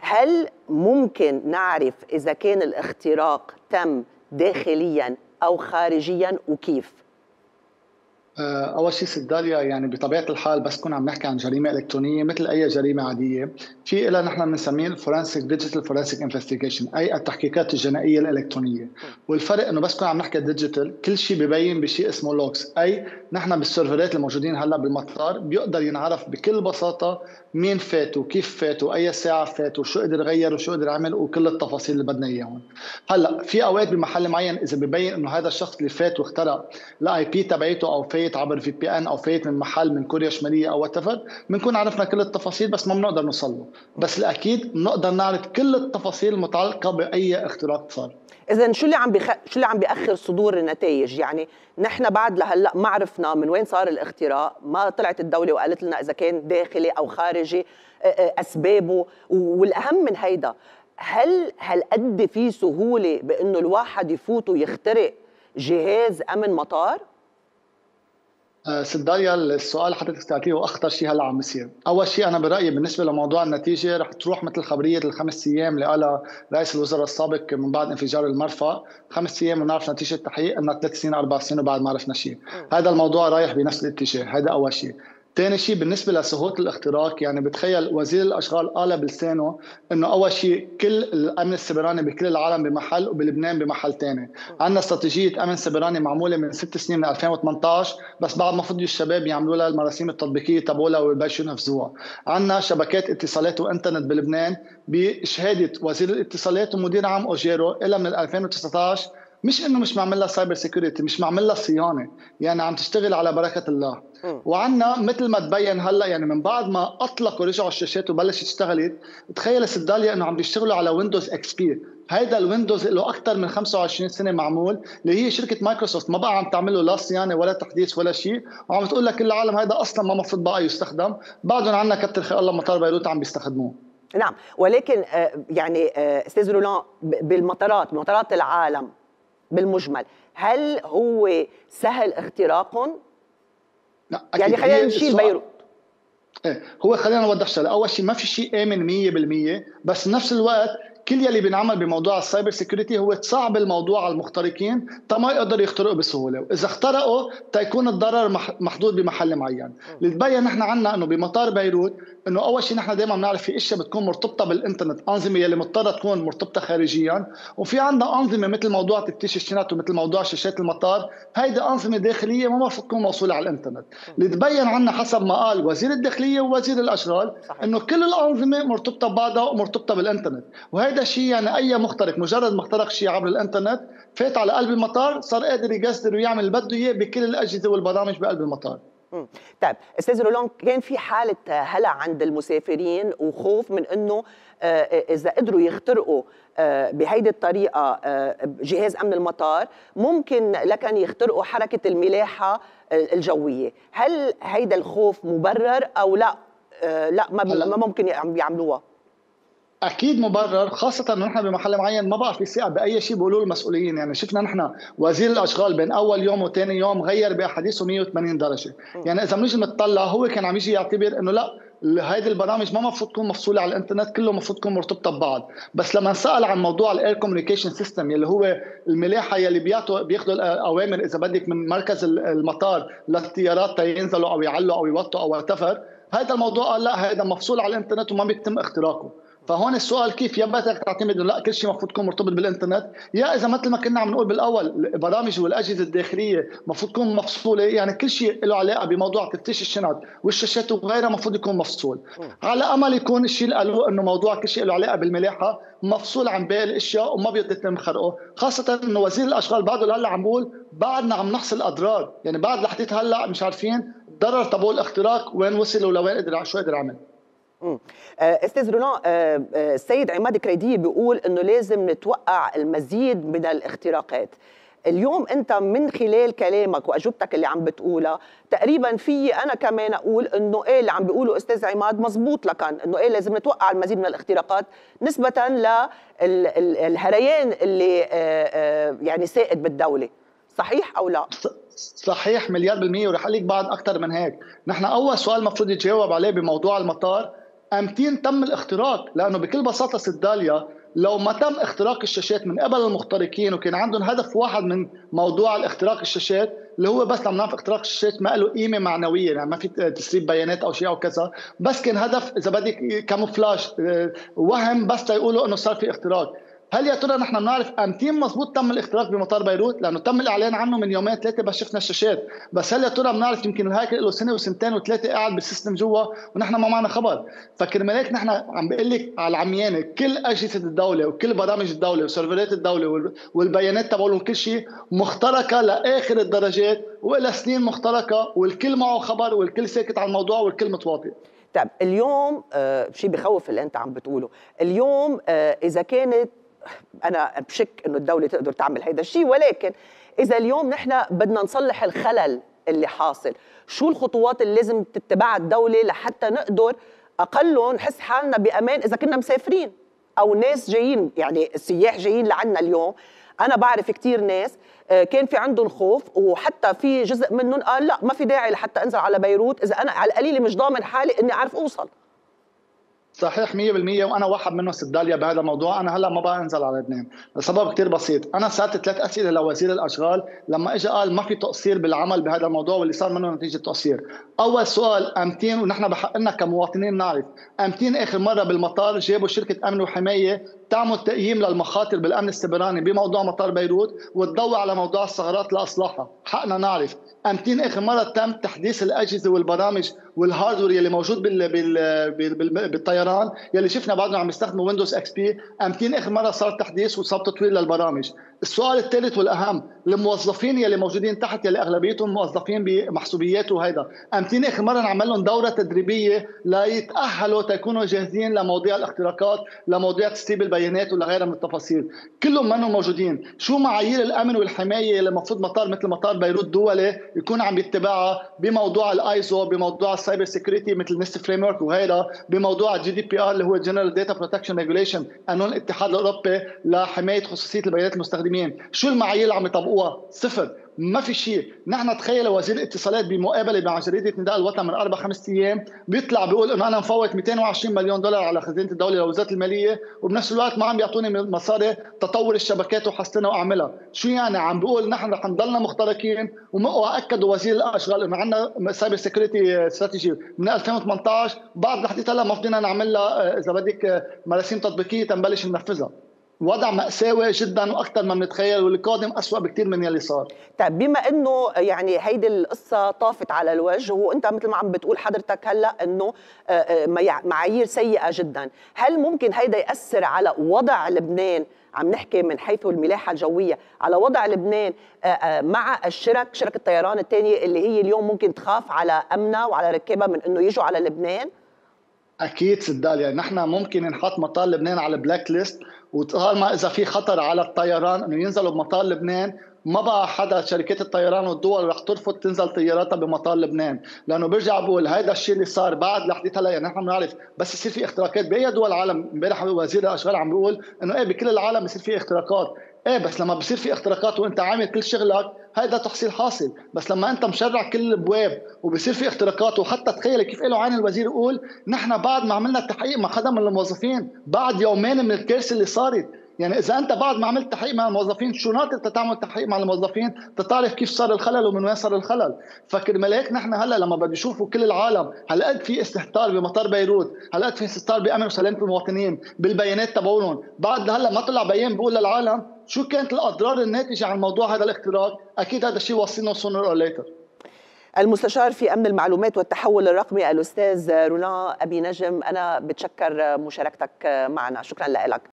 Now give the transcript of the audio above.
هل ممكن نعرف إذا كان الاختراق تم داخليا أو خارجيا وكيف؟ أول شيء ست داليا يعني بطبيعة الحال بس كنا عم نحكي عن جريمة إلكترونية مثل أي جريمة عادية. في لها نحن بنسميه ال forensic digital forensic investigation أي التحقيقات الجنائية الإلكترونية. والفرق إنه بس كنا عم نحكي digital كل شيء ببين بشيء اسمه logs أي نحن بالسيرفرات الموجودين هلأ بالمطار بيقدر ينعرف بكل بساطة مين فات وكيف فات واي ساعة فات وشو قدر غير وشو قدر عمل وكل التفاصيل اللي بدنا إياهم. هلأ في أوقات بمحل معين إذا ببين إنه هذا الشخص اللي فات واخترق ال IP تبعيته أو فايت عبر VPN أو فايت من محل من كوريا الشماليه أو what بنكون عرفنا كل التفاصيل بس ما بنقدر نوصل له. بس الأكيد بنقدر نعرف كل التفاصيل المتعلقة بأي اختراق صار. اذا شو اللي عم بخ... شو اللي عم بيأخر صدور النتائج؟ يعني نحن بعد لهلأ ما عرفنا من وين صار الاختراق ما طلعت الدولة وقالت لنا إذا كان داخلي أو خارجي أسبابه والأهم من هيدا هل هل قد في سهولة بأنه الواحد يفوت ويخترق جهاز أمن مطار؟ آه، ست داليا السؤال حضرتك سألتيه هو أخطر شيء هلأ عم بيصير، أول شيء أنا برأيي بالنسبة لموضوع النتيجة رح تروح مثل خبرية الخمس أيام اللي قالها رئيس الوزراء السابق من بعد انفجار المرفأ، خمس أيام ونعرف نتيجة التحقيق انها ثلاث سنين أربع سنين وبعد ما عرفنا شيء، هذا الموضوع رايح بنفس الاتجاه، هذا أول شيء، ثاني شيء بالنسبة لسهوله الاختراق يعني بتخيل وزير الأشغال قال بلسانه إنه أول شيء كل الأمن السبراني بكل العالم بمحل وبلبنان بمحل ثاني، عندنا استراتيجية أمن سبراني معمولة من ست سنين من 2018 بس بعد ما فضلوا الشباب يعملوا لها المراسيم التطبيقية تبعولها ويبلشوا ينفذوها، عندنا شبكات اتصالات وإنترنت بلبنان بشهادة وزير الاتصالات ومدير عام أوجيرو إلى من 2019 مش إنه مش معمل لها cyber security مش معمل لها صيانة يعني عم تشتغل على بركة الله. وعنا مثل ما تبين هلا يعني من بعد ما أطلقوا رجعوا الشاشات وبلشت اشتغلت تخيل ست داليا إنه عم بيشتغلوا على ويندوز إكس بي هيدا الويندوز له أكثر من 25 سنة معمول اللي هي شركة مايكروسوفت ما بقى عم تعمل له لا صيانة ولا تحديث ولا شيء. وعم تقول لك العالم هيدا أصلا ما المفروض بقى يستخدم. بعدهم عندنا كتر خير الله مطار بيروت عم بيستخدموه. نعم. ولكن آه، يعني آه، أستاذ رولان بالمطارات مطارات العالم بالمجمل هل هو سهل اختراقهم؟ لا أكيد. يعني خلينا نشيل بيروت. إيه هو خلينا نوضح شغله أول شيء ما في شيء امن 100% بس بنفس الوقت كل يلي بينعمل بموضوع ال cyber security هو تصعب الموضوع على المخترقين تا ما يقدروا يخترقوا بسهولة، وإذا اخترقوا تيكون الضرر محدود بمحل معين، اللي تبين نحن عنا إنه بمطار بيروت إنه أول شيء نحن دائما بنعرف في إشياء بتكون مرتبطة بالإنترنت، أنظمة يلي مضطرة تكون مرتبطة خارجيا، وفي عندنا أنظمة مثل موضوع تفتيش الشنط ومثل موضوع شاشات المطار، هيدي أنظمة داخلية ما المفروض تكون موصولة على الإنترنت، اللي تبين عنا حسب ما قال وزير الداخلية ووزير الأشغال إنه كل الأنظمة مرتبطة ببعضها ومرتبطة بالإنترنت، وهيدا شيء يعني أي مخترق مجرد ما اخترق شيء عبر الإنترنت فات على قلب المطار صار قادر يقصر ويعمل اللي بده إياه بكل الأجهزة والبرامج بقلب المطار. طيب أستاذ رولون كان في حالة هلع عند المسافرين وخوف من إنه آه، إذا قدروا يخترقوا آه، بهيدي الطريقة آه، جهاز أمن المطار ممكن لكن يخترقوا حركة الملاحة الجوية. هل هيدا الخوف مبرر أو لا؟ لا ما ممكن يعملوها؟ أكيد مبرر خاصة إنه نحن بمحل معين ما بقى في ثقه بأي شيء بيقولوا المسؤولين. يعني شفنا نحن وزير الأشغال بين أول يوم وثاني يوم غير بأحاديثه 180 درجة. يعني إذا بنيجي نطلع هو كان عم يجي يعتبر إنه لا هيدي البرامج ما المفروض تكون مفصولة على الإنترنت كله المفروض تكون مرتبطة ببعض. بس لما سأل عن موضوع ال air communication system يلي هو الملاحة يلي بيعطوا بياخذوا الاوامر إذا بدك من مركز المطار للطيارات ينزلوا أو يعلوا أو يوطوا أو what هذا الموضوع قال لا هذا مفصول على الإنترنت وما بيتم اختراقه. فهون السؤال كيف يا بدك تعتمد إنه لا كل شيء المفروض يكون مرتبط بالإنترنت؟ يا إذا مثل ما كنا عم نقول بالأول البرامج والأجهزة الداخلية المفروض تكون مفصولة يعني كل شيء له علاقة بموضوع تفتيش الشنط والشاشات وغيرها المفروض يكون مفصول. على أمل يكون الشيء اللي قالوه إنه موضوع كل شيء له علاقة بالملاحة مفصول عن باقي الأشياء وما بيتم خرقه. خاصة إنه وزير الأشغال بعده لهلا عم بقول بعدنا عم نحصل أضرار. يعني بعد لحديت هلأ مش عارفين ضرر تبع الاختراق وين وصل ولوين قدر شو قدر عمل أستاذ رونان آه، آه، السيد عماد كريدي بيقول إنه لازم نتوقع المزيد من الاختراقات. اليوم أنت من خلال كلامك وأجوبتك اللي عم بتقولها تقريبا في أنا كمان أقول إنه إيه اللي عم بيقوله أستاذ عماد مزبوط لكن إنه إيه لازم نتوقع المزيد من الاختراقات نسبة للهريان اللي يعني سائد بالدولة. صحيح أو لا؟ صحيح مليار بالمية ورح أقول لك بعد أكثر من هيك، نحن أول سؤال المفروض يتجاوب عليه بموضوع المطار أمتين تم الاختراق لأنه بكل بساطة سداليا لو ما تم اختراق الشاشات من قبل المخترقين وكان عندهم هدف واحد من موضوع الاختراق الشاشات اللي هو بس لما نعرف اختراق الشاشات ما له قيمة معنوية يعني ما في تسريب بيانات أو شيء أو كذا. بس كان هدف إذا بدك camouflage آه، وهم بس ليقولوا إنه صار في اختراق. هل يا ترى نحن بنعرف إمتى مضبوط تم الاختراق بمطار بيروت؟ لأنه تم الإعلان عنه من يومين ثلاثة بس شفنا الشاشات. بس هل يا ترى بنعرف يمكن الهاكر له سنة وسنتين وثلاثه قاعد بال system جوا ونحن ما معنا خبر؟ فكرمالك نحن عم بقول لك على العميانة كل أجهزة الدولة وكل برامج الدولة وسيرفرات الدولة والبيانات تبعهم كل شيء مخترقة لآخر الدرجات وإلى سنين مخترقة والكل معه خبر والكل ساكت على الموضوع والكل متواطئ. طيب اليوم آه شيء بخوف اللي أنت عم بتقوله. اليوم آه إذا كانت أنا بشك إنه الدولة تقدر تعمل هذا الشيء ولكن إذا اليوم نحن بدنا نصلح الخلل اللي حاصل شو الخطوات اللي لازم تتبعها الدولة لحتى نقدر أقل نحس حالنا بأمان إذا كنا مسافرين أو ناس جايين يعني السياح جايين لعنا اليوم. أنا بعرف كثير ناس آه، كان في عندهم خوف وحتى في جزء منهم قال لا ما في داعي لحتى أنزل على بيروت إذا أنا على القليله مش ضامن حالي إني أعرف أوصل. صحيح 100% وأنا واحد منهم سداليا بهذا الموضوع. أنا هلأ ما بقى انزل على لبنان لسبب كثير بسيط. أنا سالت ثلاث أسئلة لوزير الأشغال. لما اجى قال ما في تقصير بالعمل بهذا الموضوع واللي صار منه نتيجة تقصير. أول سؤال أمتين ونحن بحقنا كمواطنين نعرف. أمتين آخر مرة بالمطار جابوا شركة أمن وحماية تعمل تقييم للمخاطر بالأمن السبراني بموضوع مطار بيروت وتضوي على موضوع الثغرات لاصلاحها حقنا نعرف. أمتين اخر مرة تم تحديث الأجهزة والبرامج وال hardware يلي موجود بال بال بال بالطيران يلي شفنا بعدنا عم يستخدموا ويندوز إكس بي أمتين اخر مرة صار تحديث وصار تطوير للبرامج. السؤال الثالث والأهم الموظفين يلي موجودين تحت يلي أغلبيتهم موظفين بمحسوبيات وهيدا أمتين آخر مرة نعمل لهم دورة تدريبية ليتأهلوا تيكونوا جاهزين لمواضيع الاختراقات لمواضيع تسريب البيانات ولغيرها من التفاصيل. كلهم منهم موجودين؟ شو معايير الأمن والحماية اللي المفروض مطار مثل مطار بيروت دولي يكون عم يتبعها بموضوع الآيزو بموضوع ال cyber security مثل NIST framework وغيرها بموضوع ال GDPR اللي هو General Data Protection Regulation قانون الاتحاد الأوروبي لحماية خصوصية البيانات المستخدمين شو المعايير اللي عم يطبقوها؟ صفر. ما في شيء. نحن تخيل وزير الاتصالات بمقابلة مع جريدة نداء الوطن من أربع خمس أيام بيطلع بيقول إنه أنا مفوت 220 مليون دولار على خزينة الدولة لوزارة المالية وبنفس الوقت ما عم يعطوني مصاري تطور الشبكات وحسنها وأعملها. شو يعني؟ عم بيقول نحن رح نضلنا مخترقين واكدوا وزير الأشغال إنه عندنا cyber security strategy من 2018 بعد لحد هلا ما فينا نعمل لها إذا بدك مراسيم تطبيقية تنبلش ننفذها. وضع مأساوي جدا وأكثر ما بنتخيل والقادم اسوء بكثير من يلي صار. طيب بما إنه يعني هيدي القصة طافت على الوجه وأنت مثل ما عم بتقول حضرتك هلأ إنه آه، آه، معايير سيئة جدا هل ممكن هيدا يأثر على وضع لبنان؟ عم نحكي من حيث الملاحة الجوية على وضع لبنان آه، مع الشرك شركة الطيران الثانية اللي هي اليوم ممكن تخاف على أمنها وعلى ركابها من إنه يجوا على لبنان؟ أكيد سداليا نحن ممكن نحط مطار لبنان على البلاك ليست وطالما إذا في خطر على الطيران إنه ينزلوا بمطار لبنان ما بقى حدا شركات الطيران والدول رح ترفض تنزل طياراتها بمطار لبنان. لأنه برجع بقول هذا الشيء اللي صار بعد لحديت هلا يعني نحن بنعرف بس يصير في اختراقات بأي دول العالم امبارح وزير الأشغال عم بيقول إنه إيه بكل العالم بصير في اختراقات. إيه بس لما بصير في اختراقات وأنت عامل كل شغلك هذا تحصيل حاصل. بس لما أنت مشرع كل الابواب وبصير في اختراقات وحتى تخيل كيف له عين الوزير يقول نحن بعد ما عملنا التحقيق مع حدا من الموظفين بعد يومين من الكارثة اللي صارت. يعني إذا أنت بعد ما عملت تحقيق مع الموظفين شو ناطر تعمل تحقيق مع الموظفين؟ تتعرف كيف صار الخلل ومن وين صار الخلل. فكرمال هيك نحن هلأ لما بده يشوفوا كل العالم هالقد في استهتار بمطار بيروت هالقد في استهتار بأمن وسلامه المواطنين بالبيانات تبعولهم بعد هلأ ما طلع بيان بيقول للعالم شو كانت الأضرار الناتجة عن موضوع هذا الاختراق؟ أكيد هذا الشيء وصلنا sooner or later المستشار في أمن المعلومات والتحول الرقمي الأستاذ رونا أبي نجم أنا بتشكر مشاركتك معنا. شكرا لك.